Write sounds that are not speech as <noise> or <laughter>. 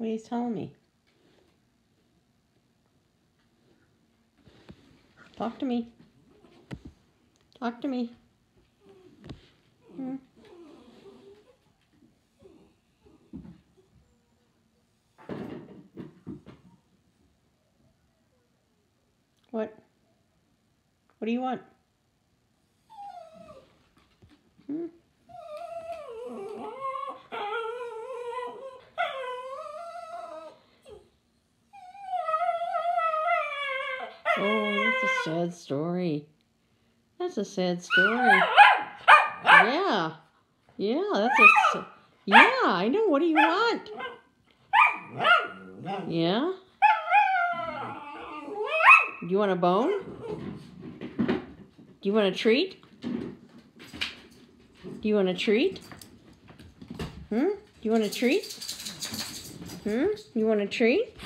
What are you telling me? Talk to me. Talk to me. Hmm. What? What do you want? Oh, that's a <laughs> sad story. That's a sad story. Yeah. Yeah, that's a. Yeah, I know. What do you want? Yeah? Do you want a bone? Do you want a treat? Do you want a treat? Hmm? Do you want a treat? Hmm? You want a treat?